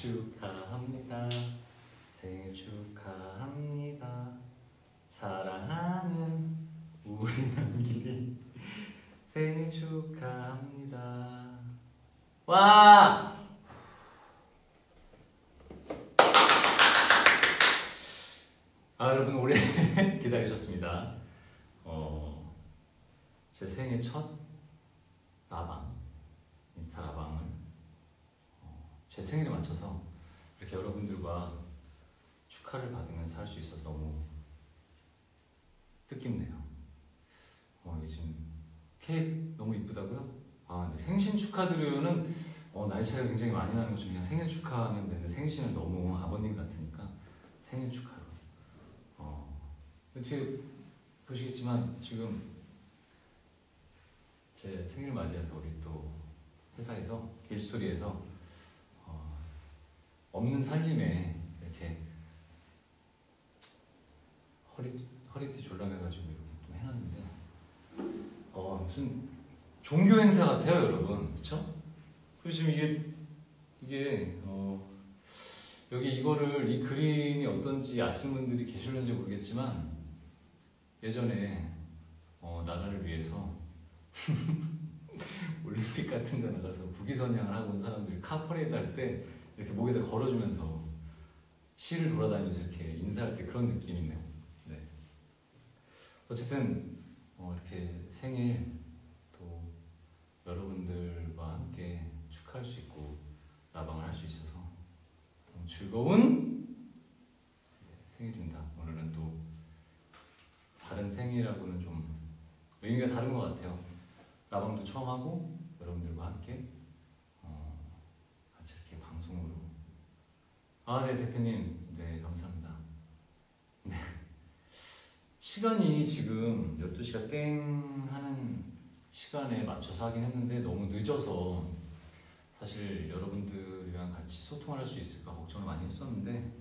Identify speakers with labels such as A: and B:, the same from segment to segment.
A: 축하합니다. 생일 축하합니다. 사랑하는 우리 남길이 생일 축하합니다. 와! 아 여러분 오래 기다리셨습니다. 어, 제 생애 첫 라방 인스타 라방을 어, 제 생일에 맞춰서 이렇게 여러분들과 축하를 받으면서 할 수 있어서 너무 뜻깊네요. 어, 요즘 케이크 너무 이쁘다고요? 아, 네. 생신 축하드려요는 어, 나이 차이가 굉장히 많이 나는 거죠. 그냥 생일 축하하면 되는데 생신은 너무 아버님 같으니까 생일 축하로. 어, 뒤에 보시겠지만 지금 제 생일 맞이해서 우리 또 회사에서 길스토리에서 어, 없는 살림에 이렇게 허리 허리띠 졸라매가지고 이렇게 좀 해놨는데 어 무슨 종교 행사 같아요, 여러분, 그렇죠? 그리고 지금 이게 이게 어, 여기 이거를 이 그림이 어떤지 아시는 분들이 계실런지 모르겠지만 예전에 어, 나라를 위해서 올림픽 같은 데 나가서 국위선양을 하고 온 사람들이 카퍼레이드 할 때 이렇게 목에다 걸어주면서 시를 돌아다니면서 이렇게 인사할 때 그런 느낌이 있네요. 네. 어쨌든 어, 이렇게 생일 또 여러분들과 함께 축하할 수 있고 라방을 할 수 있어서 즐거운 네, 생일입니다. 오늘은 또 다른 생일하고는 좀 의미가 다른 것 같아요. 라방도 처음 하고 여러분들과 함께 어, 같이 이렇게 방송으로 아 네 대표님 네 감사합니다. 네 시간이 지금 12시가 땡 하는 시간에 맞춰서 하긴 했는데 너무 늦어서 사실 여러분들이랑 같이 소통할 수 있을까 걱정을 많이 했었는데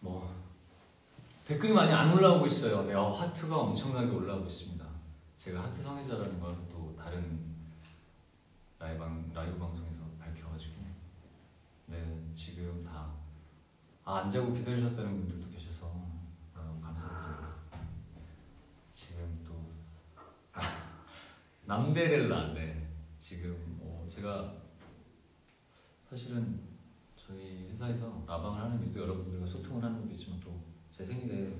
A: 뭐 댓글이 많이 안 올라오고 있어요. 네, 어, 하트가 엄청나게 올라오고 있습니다. 제가 하트 성애자라는 걸 또 다른 라이브, 방, 라이브 방송에서 네 지금 다. 아, 안 자고 기다리셨다는 분들도 계셔서 아, 너무 감사드려요. 지금 또 남데렐라 네. 지금 어, 제가 사실은 저희 회사에서 라방을 하는 이유도 여러분들과 소통을 하는 있지만 또 제 생일에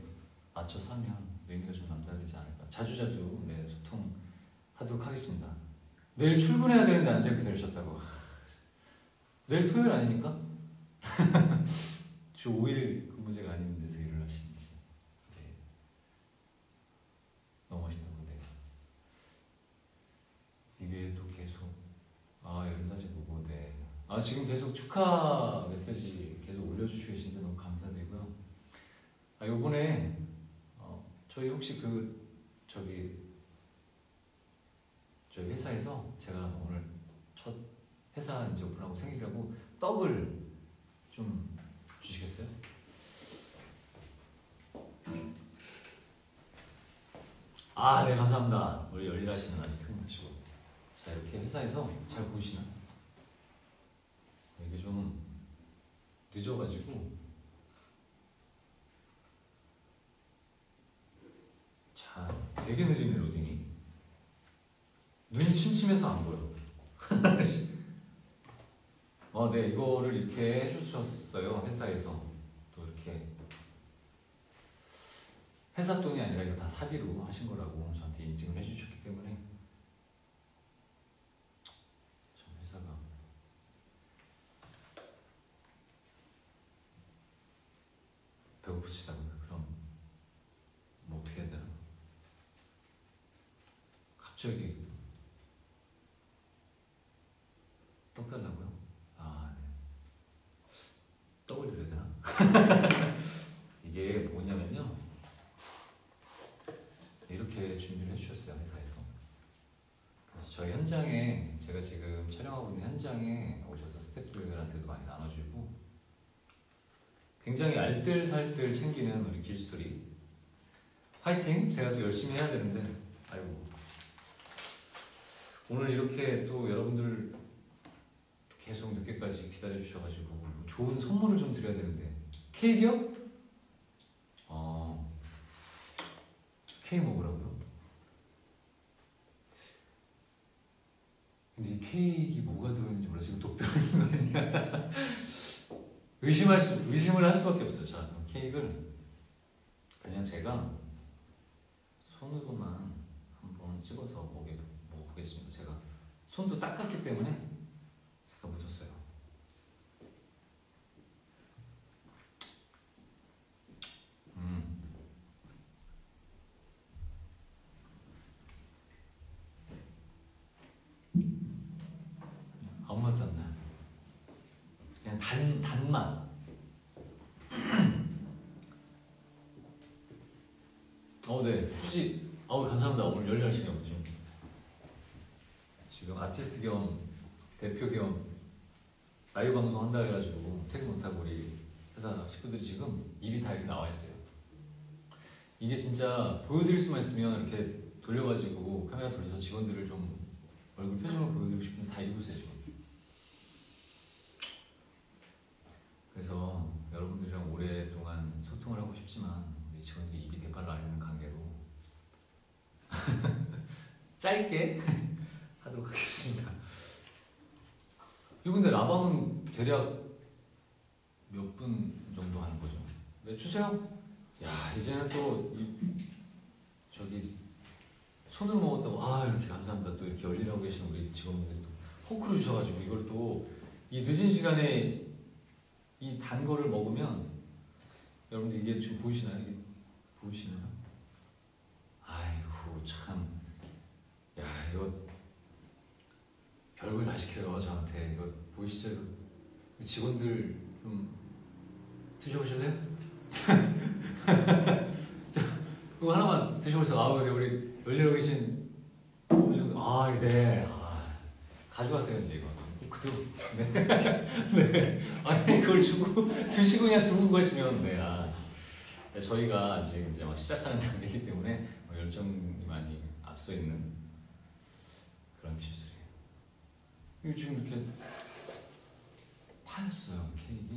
A: 맞춰서 하면 의미가 좀 남다르지 않을까. 자주 자주 네 소통하도록 하겠습니다. 내일 출근해야 되는데 안 자고 기다리셨다고. 하, 내일 토요일 아닙니까? 주 5일 근무제가 아닌 데서 일을 하시는지 네. 너무 멋있다고 네. 이게 또 계속 아 열사지 보고 네. 아 지금 계속 축하 메시지 계속 올려주시고 계신데 너무 감사드리고요. 아 요번에 어, 저희 혹시 그 저기 저희 회사에서 제가 오늘 첫 회사 이제 오픈하고 생일이라고 떡을 좀 주시겠어요? 아, 네, 감사합니다. 우리 열일하시는 아주 퇴근하시고. 자, 이렇게 회사에서 잘 보이시나? 이게 좀 늦어가지고. 자, 되게 느리네, 로딩이. 눈이 침침해서 안 보여. 어, 네, 이거를 이렇게 해주셨어요, 회사에서. 또 이렇게. 회사 돈이 아니라 이거 다 사비로 하신 거라고 저한테 인증을 해주셨기 때문에 참 회사가 배고프시다고요? 그럼 뭐 어떻게 해야 되나? 갑자기 떡 달라고요? 아, 네. 떡을 드려야 되나? 이게 뭐냐면요. 이렇게 준비를 해주셨어요 회사에서. 그래서 저희 현장에 제가 지금 촬영하고 있는 현장에 오셔서 스태프들한테도 많이 나눠주고 굉장히 알뜰살뜰 챙기는 우리 길스토리 화이팅! 제가 또 열심히 해야 되는데 아이고 오늘 이렇게 또 여러분들 계속 늦게까지 기다려 주셔가지고 뭐 좋은 선물을 좀 드려야 되는데 케이크요? 어 케이크 먹으라고요? 근데 이 케이크 뭐가 들어있는지 몰라서 이거 독 들어있는 거 아니야? 의심할 수 의심을 할 수밖에 없어요. 자 케이크를 그냥 제가 손으로만 한번 찍어서 먹게 먹어보겠습니다. 제가 손도 닦았기 때문에 제가 묻었어요. 음. 아무 맛도 안 나요. 그냥 단 단맛. 어, 네. 후지. 어우, 감사합니다. 오늘 열렬하시네요. 지금. 지금 아티스트 겸 대표 겸 라이브 방송 한다 해가지고 퇴근 못하고 우리 회사 식구들이 지금 입이 다 이렇게 나와 있어요. 이게 진짜 보여드릴 수만 있으면 이렇게 돌려가지고 카메라 돌려서 직원들을 좀 얼굴 표정을 보여드리고 싶은데 다 있어요 지금. 그래서 여러분들이랑 오랫동안 소통을 하고 싶지만 우리 직원들이 입이 대팔로 안 있는 관계로 짧게 하도록 하겠습니다. 이거 근데 라방은 대략 몇 분 정도 하는 거죠? 네, 주세요. 야 이제는 또 이, 저기 손으로 먹었다고 아 이렇게 감사합니다. 또 이렇게 열일하고 계시는 우리 직원분들이 또 포크를 주셔가지고 이걸 또 이 늦은 시간에 이 단 거를 먹으면 여러분들 이게 지금 보이시나요? 이게 보이시나요? 아이고 참. 야 이거 별걸 다 시켜요 저한테 이거 보이시죠? 이거 직원들 좀 드셔보실래요? 저, 이거 하나만 드셔보세요. 아 우리 우리 열리러 계신 오신 아 네 아, 가져가세요 이제 이거 그대로 네. 네. 아니 그걸 주고 드시고 그냥 두고 가시면 네. 아. 네, 저희가 아직 이제 막 시작하는 단계이기 때문에 뭐 열정이 많이 앞서 있는 그런 기술이에요. 이거 지금 이렇게 파였어요 케이크.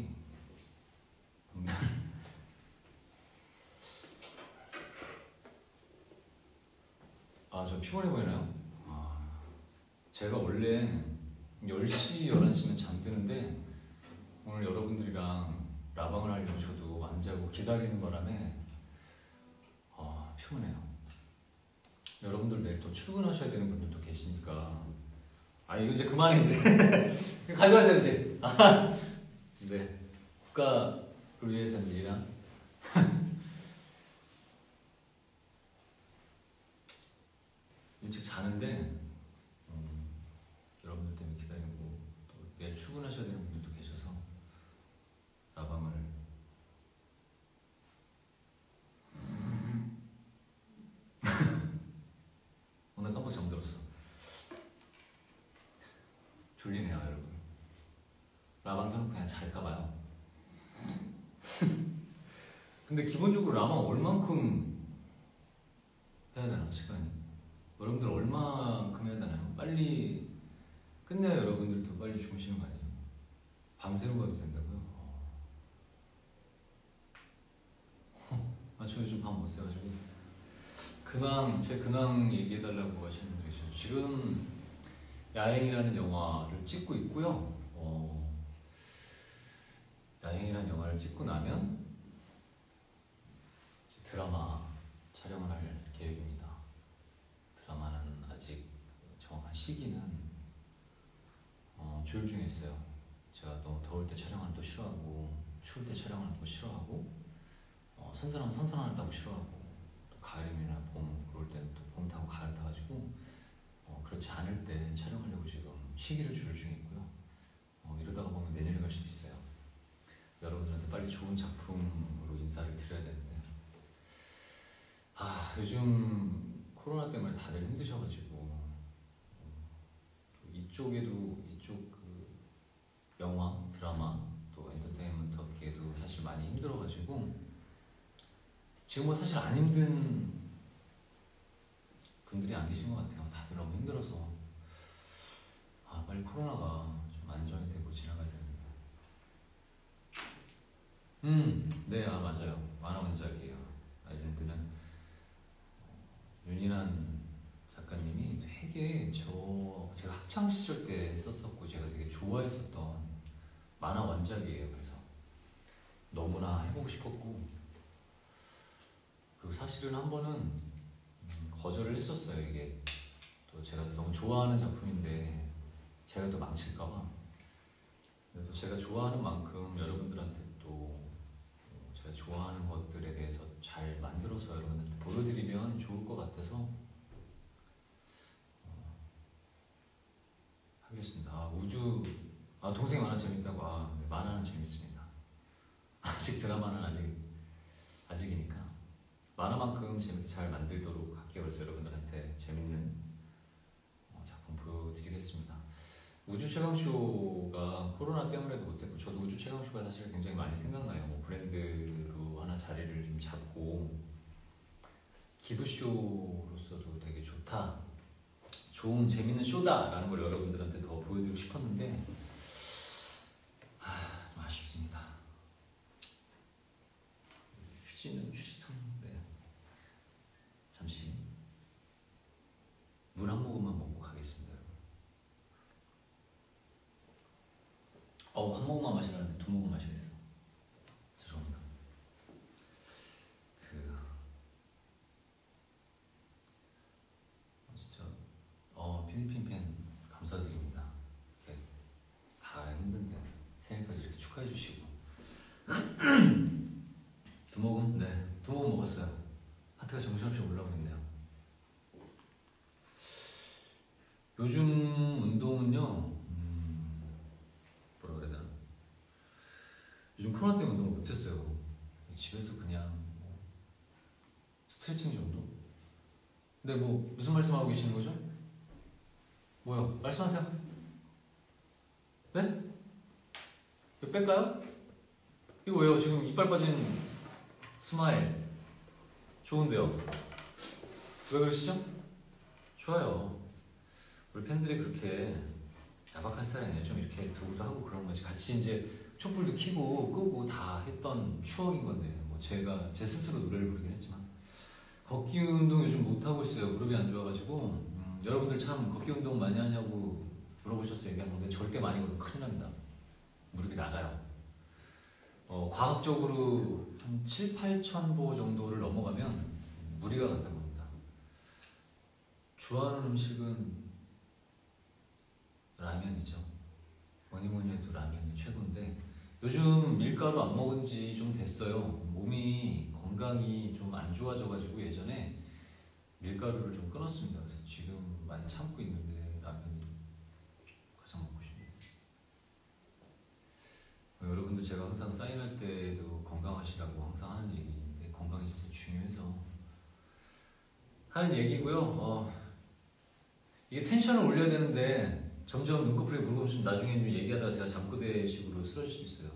A: 아, 저 피곤해 보이나요? 아, 제가 원래 10시, 11시면 잠드는데 오늘 여러분들이랑 라방을 하려고 저도 안 자고 기다리는 바람에 아, 피곤해요. 여러분들 내일 또 출근하셔야 되는 분들도 계시니까. 아, 이거 이제 그만해 이제. 가져가세요 이제. 아, 네, 국가를 위해서 이제 일한. 일찍 자는데 음, 여러분들 때문에 기다리고 또 내일 출근하셔야 되는 분들도 계셔서 라방을 오늘 깜빡 잠들었어 졸리네요 여러분 라방 켜놓고 그냥 잘까봐요 근데 기본적으로 라방 얼만큼 해야 되나 시간이 여러분들 얼마만큼 해야 되나요? 빨리 끝내야 여러분들도 빨리 주무시는 거 아니에요? 밤새고 가도 된다고요? 아, 저 요즘 밤 못 새가지고 근황, 제 근황 얘기해달라고 하시는 분들 계시죠 지금 야행이라는 영화를 찍고 있고요 어, 야행이라는 영화를 찍고 나면 드라마 촬영을 할 계획입니다 드라마는 아직 정확한 시기는 어, 조율 중에 있어요. 제가 또 더울 때 촬영하는 또 싫어하고 추울 때 촬영하는 또 싫어하고 어, 선선한 선선한 타고 싫어하고 또 가을이나 봄 그럴 때는 또 봄 타고 가을 타가지고 어, 그렇지 않을 때 촬영하려고 지금 시기를 조율 중에 있고요. 어, 이러다가 보면 내년에 갈 수도 있어요. 여러분들한테 빨리 좋은 작품으로 인사를 드려야 되는데. 아 요즘 코로나 때문에 다들 힘드셔가지고. 음, 또 이쪽에도 이쪽 그 영화 드라마 또 엔터테인먼트 업계에도 사실 많이 힘들어가지고. 지금 뭐 사실 안 힘든 분들이 안 계신 것 같아요. 다들 너무 힘들어서. 아 빨리 코로나가 좀 안정이 되고 지나가야 되는데. 음, 네, 아 맞아요. 만화 원작이에요. 아일랜드는 윤인한 작가님이 되게 저 제가 학창 시절 때 썼었고 제가 되게 좋아했었던 만화 원작이에요. 그래서 너무나 해보고 싶었고 그리고 사실은 한 번은 음, 거절을 했었어요. 이게 또 제가 너무 좋아하는 작품인데 제가 또 망칠까봐. 그래도 제가 좋아하는 만큼 여러분들한테 제가 좋아하는 것들에 대해서 잘 만들어서 여러분한테 보여드리면 좋을 것 같아서 어, 하겠습니다. 아, 우주 아 동생이 만화 재밌다고 아 네, 만화는 재밌습니다. 아직 드라마는 아직 아직이니까 만화만큼 재밌게 잘 만들도록 할게요. 그래서 여러분들한테 재밌는 어, 작품 보여드리겠습니다. 우주 최강쇼가 코로나 때문에도 못했고 저도 우주 최강쇼가 사실 굉장히 많이 생각나요. 뭐 브랜드로 하나 자리를 좀 잡고 기부쇼로서도 되게 좋다, 좋은 재밌는 쇼다라는 걸 여러분들한테 더 보여드리고 싶었는데 하, 좀 아쉽습니다. 휴지는 휴지통 네. 잠시 물 한 모금만 먹고 가겠습니다. 어우 한 모금만 마시라는데 두 모금 마시겠어. 죄송합니다. 그 어, 진짜 어 필리핀 팬 감사드립니다. 이렇게 다 힘든데 생일까지 이렇게 축하해 주시고 두 모금 네두 모금 먹었어요. 하트가 정신없이 올라오고 있네요. 요즘 운동은요, 음, 뭐라 그래야 되나? 요즘 코로나 때문에 운동을 못했어요. 집에서 그냥 뭐 스트레칭 정도? 근데 뭐 무슨 말씀하고 계시는 거죠? 뭐요? 말씀하세요. 네? 이거 뺄까요? 이거 왜요? 지금 이빨 빠진 스마일 좋은데요? 왜 그러시죠? 좋아요. 우리 팬들이 그렇게 야박한 스타일이 아니에요. 좀 이렇게 두고도 하고 그런 거지. 같이 이제 촛불도 켜고 끄고 다 했던 추억인 건데 뭐 제가 제 스스로 노래를 부르긴 했지만 걷기 운동 요즘 못 하고 있어요. 무릎이 안 좋아가지고 음, 여러분들 참 걷기 운동 많이 하냐고 물어보셔서 얘기하는 건데 절대 많이 걸으면 큰일 납니다. 무릎이 나가요. 어, 과학적으로 한 7, 8천 보 정도를 넘어가면 무리가 간다고 합니다. 좋아하는 음식은 라면이죠. 뭐니 뭐니 해도 라면이 최고인데 요즘 밀가루 안 먹은 지 좀 됐어요. 몸이 건강이 좀 안 좋아져가지고 예전에 밀가루를 좀 끊었습니다. 그래서 지금 많이 참고 있는데 라면이 가장 먹고 싶네요. 어, 여러분들 제가 항상 사인할 때도 건강하시라고 항상 하는 얘기인데 건강이 진짜 중요해서 하는 얘기고요. 어, 이게 텐션을 올려야 되는데 점점 눈꺼풀에 물금좀 나중에 좀 얘기하다가 제가 잠꼬대 식으로 쓰러질 수 있어요.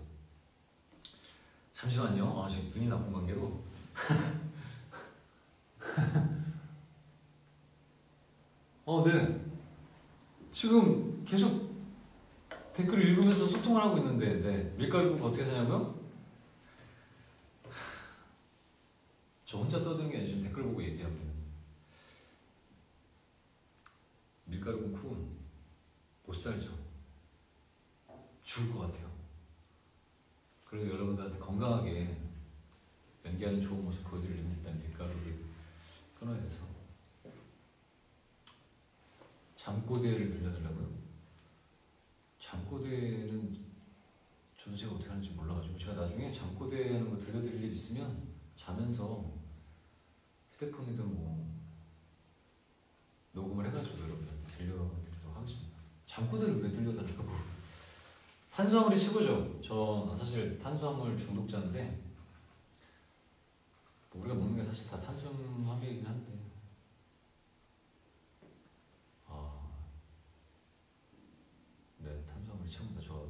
A: 잠시만요. 아, 지금 눈이 나쁜 관계로. 어, 네. 지금 계속 댓글 읽으면서 소통을 하고 있는데, 네. 밀가루 국 어떻게 사냐고요? 저 혼자 떠드는 게 아니라 지금 댓글 보고 얘기하고 밀가루 국 쿡은 못 살죠. 죽을 것 같아요. 그래서 여러분들한테 건강하게 연기하는 좋은 모습 보여드리려면 일단 밀가루를 끊어야 돼서 잠꼬대를 들려달라고요? 잠꼬대는 저도 제가 어떻게 하는지 몰라가지고 제가 나중에 잠꼬대 하는 거 들려드릴 일 있으면 자면서 휴대폰이든 뭐 녹음을 해가지고 여러분들한테 하겠습니다. 잠꼬대를 왜 들려달라고? 탄수화물이 최고죠. 저 사실 탄수화물 중독자인데 뭐 우리가 먹는 게 사실 다 탄수화물이긴 한데 아, 네 탄수화물이 최고입니다. 저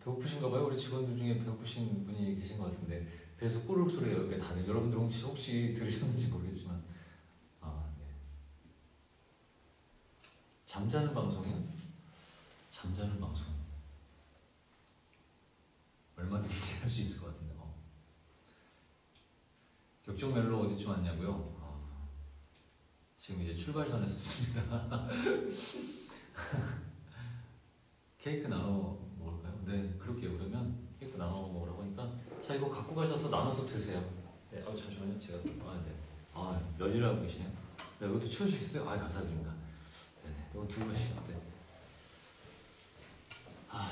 A: 배고프신가 봐요. 우리 직원들 중에 배고프신 분이 계신 것 같은데 배에서 꼬르륵 소리가 여기 다들 여러분들 혹시 혹시 들으셨는지 모르겠지만 아 네. 잠자는 방송이요? 잠자는 방송 얼마든지 할 수 있을 것 같은데 어. 격정 멜로 어디쯤 왔냐고요? 아, 지금 이제 출발선에 섰습니다. 케이크 나눠 먹을까요? 네, 그럴게요. 그러면 케이크 나눠 먹으라고 하니까 자 이거 갖고 가셔서 나눠서 드세요. 네, 아 잠시만요. 제가 아 네. 아 열일하고 계시네요. 네, 이것도 치워주시겠어요? 아 감사드립니다. 두고 가시죠. 네. 아,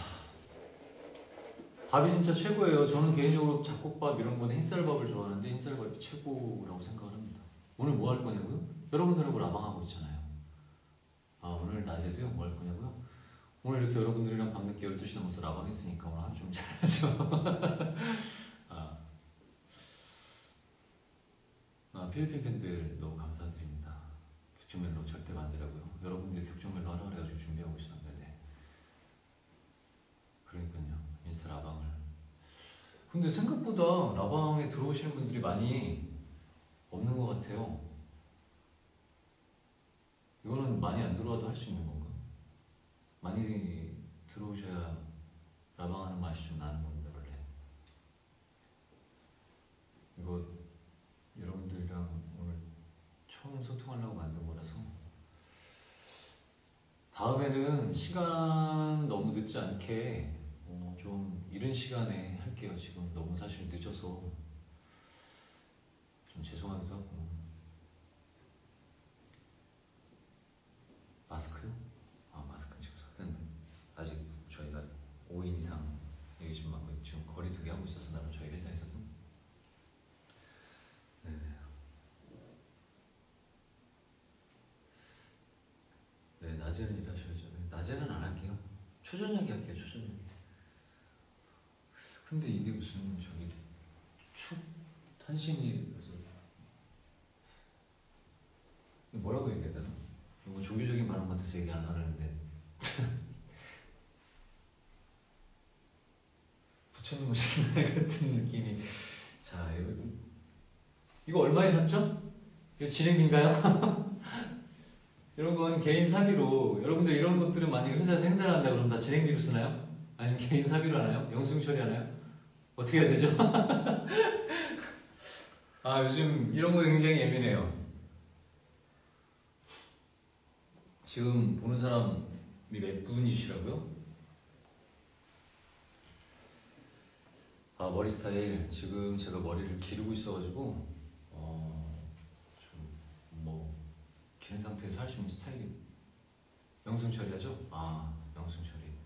A: 밥이 진짜 최고예요. 저는 개인적으로 잡곡밥 이런 거는 흰쌀밥을 좋아하는데 흰쌀밥이 최고라고 생각을 합니다. 오늘 뭐 할 거냐고요? 여러분들하고 라방하고 있잖아요. 아 오늘 낮에도요? 뭐 할 거냐고요? 오늘 이렇게 여러분들이랑 밤늦게 12시 넘어서 라방했으니까 오늘 하루 좀 잘하죠. 아. 아, 필리핀 팬들 너무 감사드립니다. 격정멜로 절대 만들라고요. 여러분들이 격정멜로 하라 그래가지고 준비하고 있었는데 네. 그러니까요. 인스타 라방을 근데 생각보다 라방에 들어오시는 분들이 많이 없는 것 같아요. 이거는 많이 안 들어와도 할 수 있는 건가? 많이 들어오셔야 라방하는 맛이 좀 나는 겁니다 원래. 이거 여러분들이랑 오늘 처음 소통하려고 만든 거라서 다음에는 시간 너무 늦지 않게 어, 좀 이른 시간에 할게요. 지금 너무 사실 늦어서 좀 죄송하기도 하고 마스크요? 아 마스크 지금 샀는데 아직 저희가 5인 이상 여기 지금 막 지금 거리 두개 하고 있어서 나는 저희 회사에서도 네네 네 낮에는 일하셔야죠. 네, 낮에는 안 할게요. 초저녁에 할게요. 초저녁에. 근데 이게 무슨 저기 축 탄신이 그래서 뭐라고 얘기해야 되나? 뭐 종교적인 발언 같아서 얘기 안 하려는데 부처님 오신 날 같은 느낌이 자 이거 좀 이거 얼마에 샀죠? 이거 진행인가요? 이런 건 개인 사비로 여러분들 이런 것들은 만약에 회사에서 행사를 한다 그러면 다 진행비로 쓰나요? 아니면 개인 사비로 하나요? 영수증 처리하나요? 어떻게 해야 되죠? 아 요즘 이런 거 굉장히 예민해요. 지금 보는 사람이 몇 분이시라고요? 아 머리 스타일 지금 제가 머리를 기르고 있어가지고 어좀뭐 기른 상태에서 할 수 있는 스타일이 영순 처리하죠? 아 처리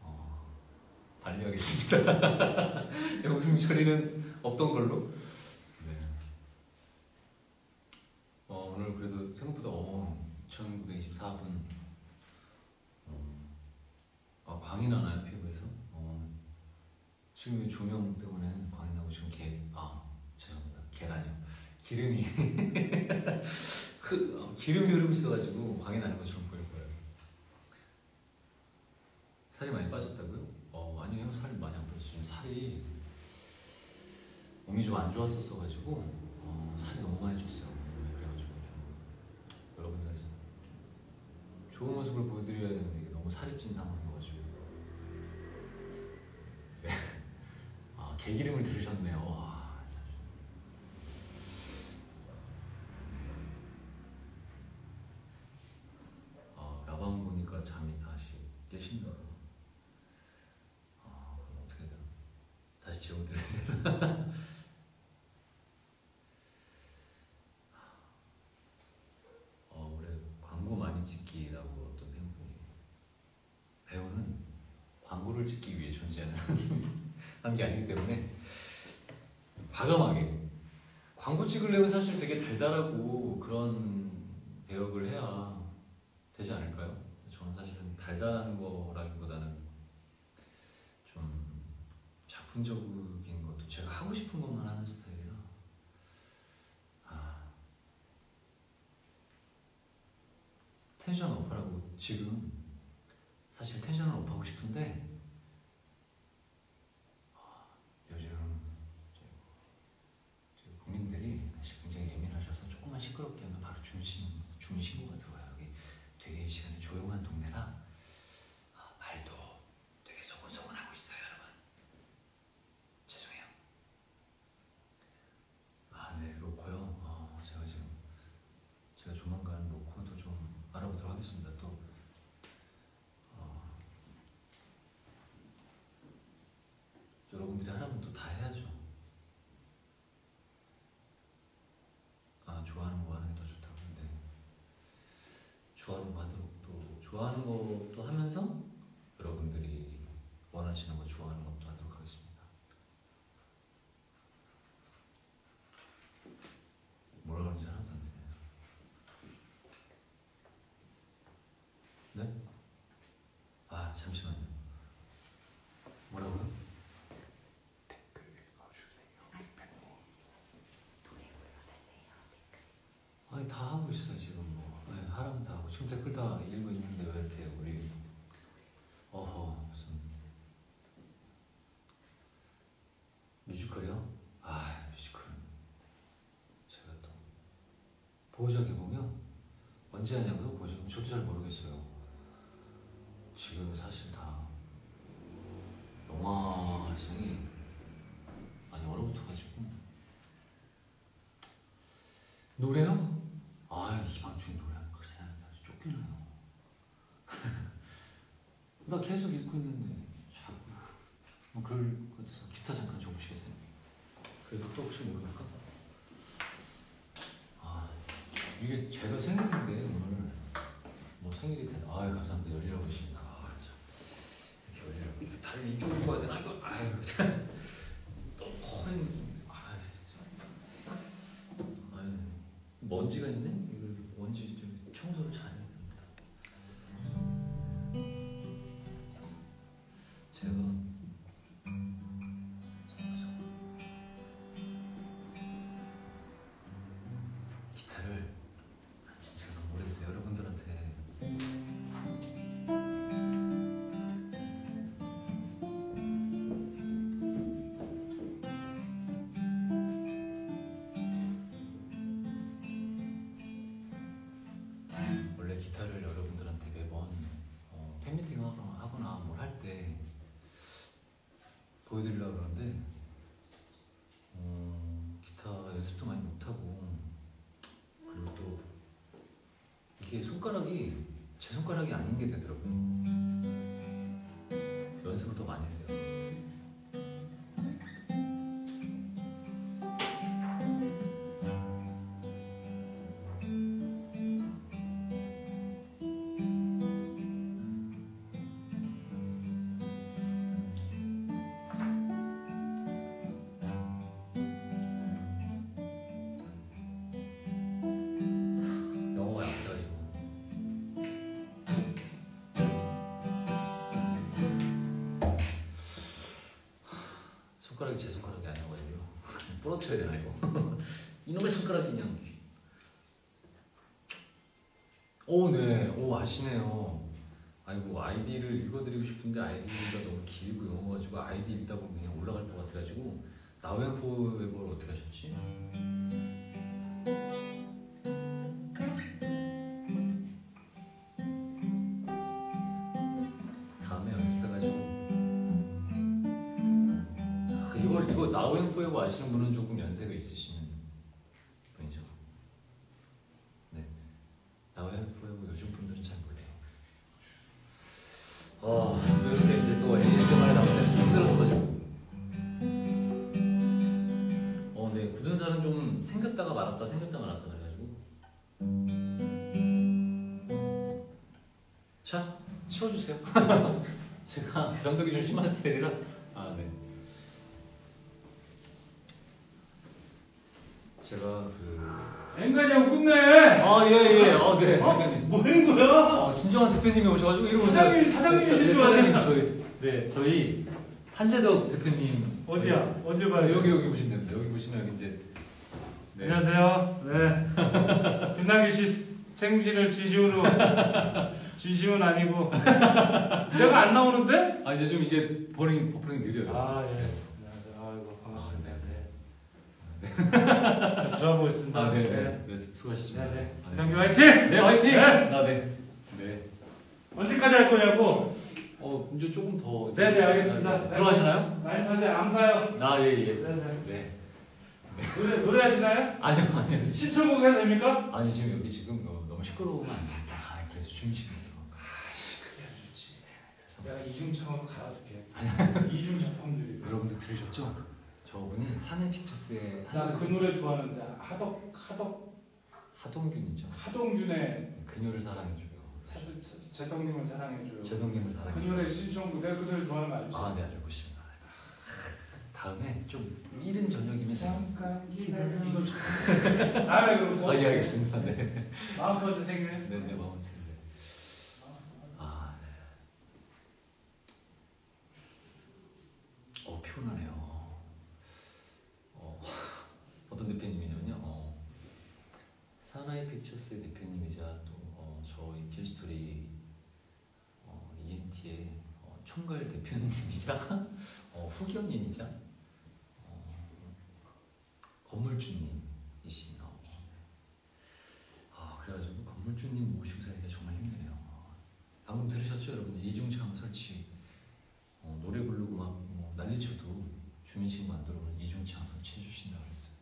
A: 어, 반려하겠습니다 영순 처리는 없던 걸로 네. 어, 오늘 그래도 생각보다 어, 1924분 어, 아 광이 나나요 피부에서? 어, 지금 이 조명 때문에 광이 나고 지금 개 아 죄송합니다 계란이요 기름이 그 어, 기름이 흐르고 있어가지고 광이 나는 것처럼 보일 거예요. 살이 많이 빠졌다고요? 어 아니요 살이 많이 안 빠졌어요. 살이 몸이 좀 안 좋았었어가지고 어, 살이 너무 많이 쪘어요. 네, 그래가지고 좀 여러분들 좀 좋은 모습을 보여드려야 되는데 너무 살이 찐 상황이어가지고 네. 아 개기름을 들으셨네요. 와, 참. 아, 라방 보니까 잠이 다시 깨신다. 아, 그럼 어떻게 되나? 다시 재워드려야 되나? 어, 찍기 위해 존재하는 한 게 아니기 때문에 과감하게 광고 찍으려면 사실 되게 달달하고 그런 배역을 해야 되지 않을까요? 저는 사실은 달달한 거라기보다는 좀 작품적인 것도 제가 하고 싶은 것만 하는 스타일이라 아, 텐션 업하라고 지금 사실 텐션을 업하고 싶은데 주민 신고가 들어와요. 여기 되게 이 시간에 조용한 동네라 아, 말도 되게 소곤소곤하고 있어요, 여러분. 죄송해요. 아, 네, 로코요. 어, 제가 지금 제가 조만간 로코도 좀 알아보도록 하겠습니다. 또 어, 여러분들이 하라면 또 다 해야죠. 아 좋아하는 거 하는 게 더 좋다고 하는데 좋아하는 거 하도록 또 좋아하는 것도 하면서 여러분들이 원하시는 거 좋아하는 것도 하도록 하겠습니다. 뭐라 그런지 하나도 안 들려요. 네? 아 잠시만요. 뭐라고요? 댓글 읽어주세요. 아니 다 하고 있어요 지금 뭐 네, 지금 댓글 다 읽고 있는데 왜 이렇게 우리 어허 무슨 뮤지컬이요? 아 뮤지컬 제가 또 보호자 개봉이요? 언제 하냐고요 보호자? 저도 잘 모르겠어요 지금 사실 다 영화 시장이 많이 얼어붙어가지고 노래요? 아, 이 방중에 노래하면 큰일 납니다. 쫓겨나요. 나 계속 읽고 있는데 자꾸 뭐 그럴 것 같아서 기타 잠깐 줘보시겠어요? 그래도 또 혹시 모르니까 아, 이게 제가 생일인데 오늘 뭐 생일이 되나 아유 감사합니다 열리라고 계십니다 아, 참. 이렇게 열리라고 이렇게 다리 이쪽으로 가야 되나 이거 아유 참. 너무 허연 아유 참. 아유 먼지가 있네? 손가락이 제 손가락이 아닌 게 되더라고요 부러뜨려야 되나 이거? 이놈의 손가락이 그냥 오네. 오 아시네요. 아이고 아이디를 읽어드리고 싶은데 아이디가 너무 길고 영어가지고 아이디 읽다 보면 그냥 올라갈 것 같아가지고 나웬포웨버를 어떻게 하셨지? 다음에 연습해가지고. 아, 이걸 이거 나우앤 포에버 아시는 분은 말았다, 생겼다 말았다 그래가지고. 자, 치워주세요. 제가 변덕이 좀 심한 스타일이라. 아, 네. 제가 그.
B: 앵간이형 끝내.
A: 아, 예, 예. 어, 네.
B: 어? 뭐 하는 거야?
A: 어, 진정한 대표님이 오셔가지고 오세요.
B: 사장님, 사장님이신
A: 네,
B: 줄 알았네.
A: 저희, 네, 저희 한재덕 대표님.
B: 어디야? 언제 봐요?
A: 네, 여기, 여기 보시면 됩니다. 여기 보시면 이제. 네.
B: 안녕하세요. 네. 김남기 씨 생신을 진심으로 진심은 아니고 내가 안 나오는데?
A: 아, 이제 좀 이게 버퍼링, 버퍼링이 느려요.
B: 아 예. 안녕하세요. 아이고 반갑습니다. 네. 자, 들어보겠습니다.
A: 아, 네, 네. 네, 수고하셨습니다.
B: 네, 네.
A: 아,
B: 김남길 화이팅!
A: 네, 화이팅!
B: 네.
A: 아, 네. 네.
B: 언제까지 할 거냐고?
A: 어, 이제 조금 더.
B: 네, 네, 알겠습니다.
A: 들어가시나요?
B: 많이 파세요. 안 가요.
A: 아, 예, 예.
B: 네, 네.
A: 네.
B: 노래, 노래 하시나요?
A: 아니요, 아니요.
B: 신청곡 해도 됩니까?
A: 아니, 지금 여기 지금 너- 너무 시끄러우면 안 된다. 아, 그래서
B: 좋지.
A: 그래서
B: 내가 이중창으로 갈아둘게. 이중창 펑들이.
A: 여러분들 들으셨죠? 저분이 사내 픽처스의
B: 난 그 노래 좋아하는데 하덕 하덕
A: 하동균이죠.
B: 하동준의
A: 그녀를 사랑해줘요.
B: 사- 사- 제덕님을 사랑해줘요.
A: 제동님을
B: 그
A: 사랑해줘요.
B: 노래 신청곡 내가 그 노래 좋아하는 거 알지?
A: 아, 네, 알고 있습니 다. 다음에 좀 이른 저녁이면
B: 잠깐 기다려. 이거 좋아. 다음에 그럼
A: 아, 예, 알겠습니다. 네.
B: 마음 터져 생일.
A: 네, 네, 마음 챙겨. 아, 네. 어, 피곤하네요. 어, 어떤 대표님이냐면요. 어, 사나이 픽처스의 대표님이자 또 어, 저희 딜스토리 어, ENT의 어, 총괄 대표님이자 어, 후견인이자 어, 건물주님이시네요. 아 그래가지고 건물주님 모시고 살기가 정말 힘드네요. 방금 들으셨죠 여러분 이중창 설치 어, 노래 부르고 막 뭐 난리쳐도 주민식 만들어놓은 이중창 설치해 주신다 그랬어요.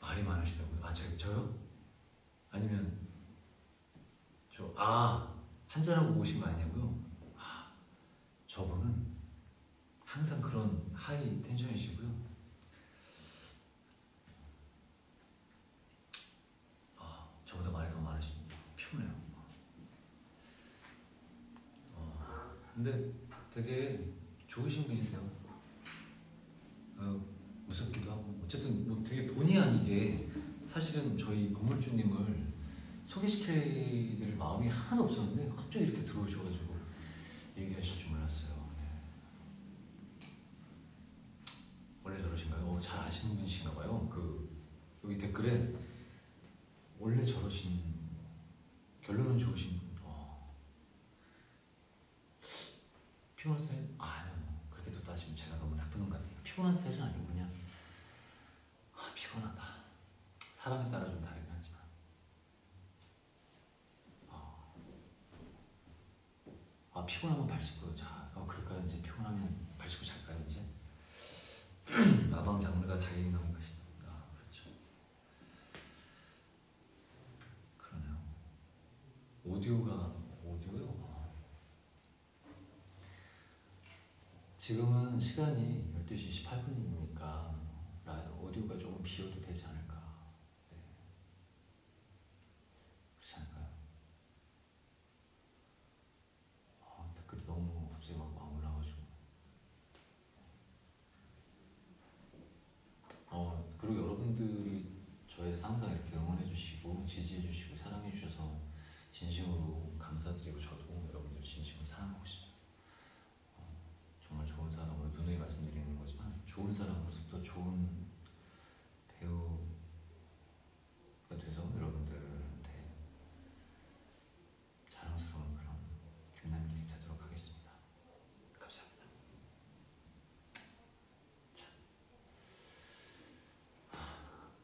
A: 말이 많으시다고요? 아 저, 저요? 아니면 저 아 한잔하고 오신 거 아니냐고요? 아 저분은 항상 그런 하이 텐션이시고요. 아, 저보다 말이 더 많으십니다. 피곤해요. 어, 근데 되게 좋으신 분이세요. 어, 무섭기도 하고 어쨌든 뭐 되게 본의 아니게 사실은 저희 건물주님을 소개시킬 마음이 하나도 없었는데 갑자기 이렇게 들어오셔가지고 얘기하실 줄 몰랐어요. 네. 원래 저러신가요? 어, 잘 아시는 분이신가 봐요. 그 여기 댓글에 원래 저러신 결론은 좋으신 분. 어. 피곤한 스타일? 아, 아니요. 그렇게 또 따지면 제가 너무 나쁜 것 같아요. 피곤한 스타일은 아니고 그냥 아, 피곤하다. 사람에 따라 좀 다르긴 하지만. 어. 아, 피곤하면 발 씻고 자. 어, 그럴까요? 이제 피곤하면 발 씻고 잘까요? 이제? 라방 장르가 다이나믹 것이다. 아, 그렇죠. 그러네요. 오디오가 오디오요. 아. 지금은 시간이 12시 18분이니까 오디오가 조금 비어도 되지 않을까. 네. 그렇지 않을까요? 아, 댓글이 너무 갑자기 막, 막 올라가지고. 어, 그리고 여러분들이 저에 대해서 항상 이렇게 응원해 주시고 지지해 주시고 사랑해 주셔서 진심으로 감사드리고 저도 여러분들 진심으로 사랑하고 싶어요. 어, 정말 좋은 사람으로 누누이 말씀드리는 거지만 좋은 사람으로서 더 좋은 배우가 돼서 여러분들한테 자랑스러운 그런 김남길이 되도록 하겠습니다. 감사합니다.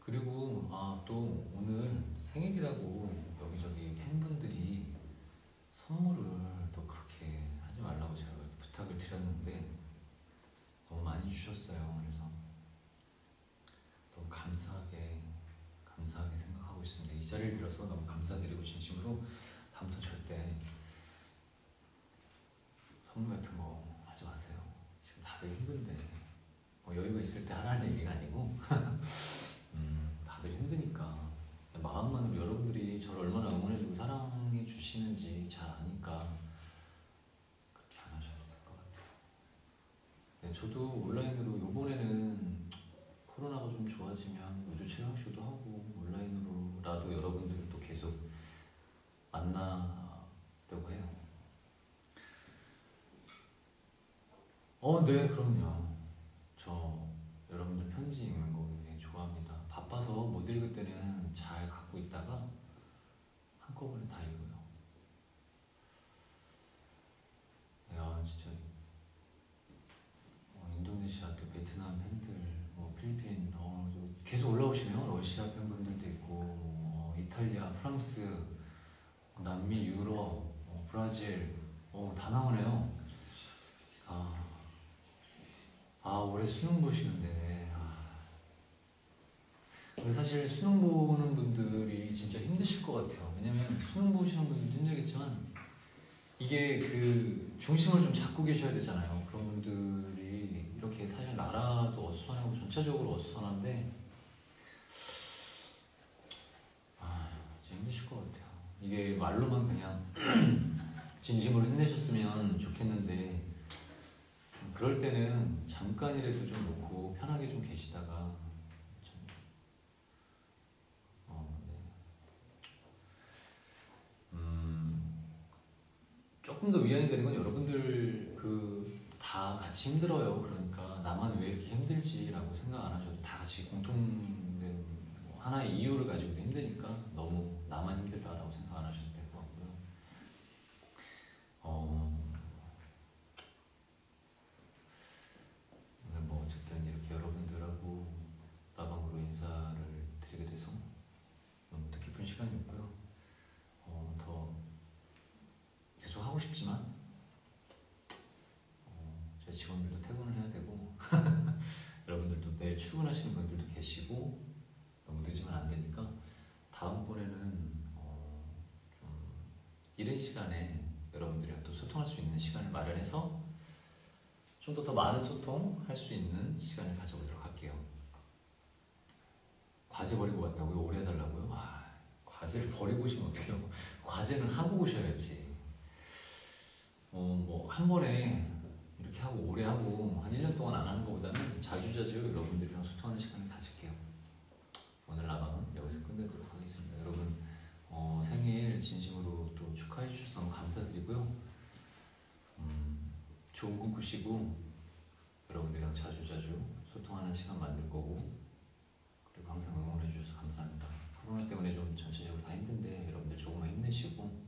A: 그리고 아 또 오늘 생일이라고 여기저기 팬분들이 선물을 또 그렇게 하지 말라고 제가 그렇게 부탁을 드렸는데 너무 많이 주셨어요. 그래서 너무 감사하게 감사하게 생각하고 있습니다. 이 자리를 빌어서 너무 감사드리고 진심으로 다음부터 절대 선물 같은 거 하지 마세요. 지금 다들 힘든데 뭐 여유가 있을 때 하라는 얘기가 아니고 음, 다들 힘드니까 마음만으로 여러분들이 저를 얼마나 응원해주고 사랑해 주시는지 잘 아니까 그렇게 안 하셔도 될 것 같아요. 네, 저도 온라인으로 요번에는 코로나가 좀 좋아지면 우주 체험쇼도 하고 온라인으로라도 여러분들을 또 계속 만나려고 해요. 어, 네, 그럼요. 저 여러분들 편지 읽는 거 굉장히 좋아합니다. 바빠서 못 읽을 때는 잘 갖고 있다가 한꺼번에 다 읽어요. 야, 진짜 어, 인도네시아 또 베트남 러시아 팬들, 뭐 필리핀, 어, 또 계속 올라오시네요. 러시아 팬분들도 있고, 어, 이탈리아, 프랑스, 남미, 유럽, 어, 브라질, 어, 다 나오네요. 아, 아 올해 수능 보시는데. 아. 근데 사실 수능 보는 분들이 진짜 힘드실 것 같아요. 왜냐면 수능 보시는 분들도 힘들겠지만 이게 그 중심을 좀 잡고 계셔야 되잖아요. 그런 분들이 이렇게 사실 나라도 어수선하고 전체적으로 어수선한데 아 진짜 힘드실 것 같아요. 이게 말로만 그냥 진심으로 힘내셨으면 좋겠는데 좀 그럴 때는 잠깐이라도 좀 놓고 편하게 좀 계시다가 좀 어, 네. 음, 조금 더 위안이 되는 건 여러분들 그 다 같이 힘들어요. 그러니까 나만 왜 이렇게 힘들지라고 생각 안 하셔도 다 같이 공통된 뭐 하나의 이유를 가지고 힘드니까 너무 나만 힘들다라고 생각 안 하셔도 될 것 같고요. 어, 오늘 뭐 어쨌든 이렇게 여러분들하고 라방으로 인사를 드리게 돼서 너무 뜻깊은 시간이었고요. 어, 더 계속 하고 싶지만 어, 제 직원들도 퇴근을 해야 되고 여러분들도 내일 출근하시는 분들도 계시고 너무 늦으면 안 되니까 다음번에는 어, 좀 이른 시간에 여러분들이랑 또 소통할 수 있는 시간을 마련해서 좀 더 더 많은 소통할 수 있는 시간을 가져보도록 할게요. 과제 버리고 왔다고요? 오래 해달라고요? 아, 과제를 버리고 오시면 어떡해요? 과제는 하고 오셔야지. 어, 뭐, 한 번에 이렇게 하고 오래 하고 한 1년 동안 안 하는 것보다는 자주자주 여러분들이랑 소통하는 시간을 가질게요. 오늘 라방은 여기서 끝내도록 하겠습니다. 여러분, 어, 생일 축하해 주셔서 너무 감사드리고요. 음, 좋은 꿈 꾸시고 여러분들이랑 자주자주 소통하는 시간 만들 거고 그리고 항상 응원해 주셔서 감사합니다. 코로나 때문에 좀 전체적으로 다 힘든데 여러분들 조금만 힘내시고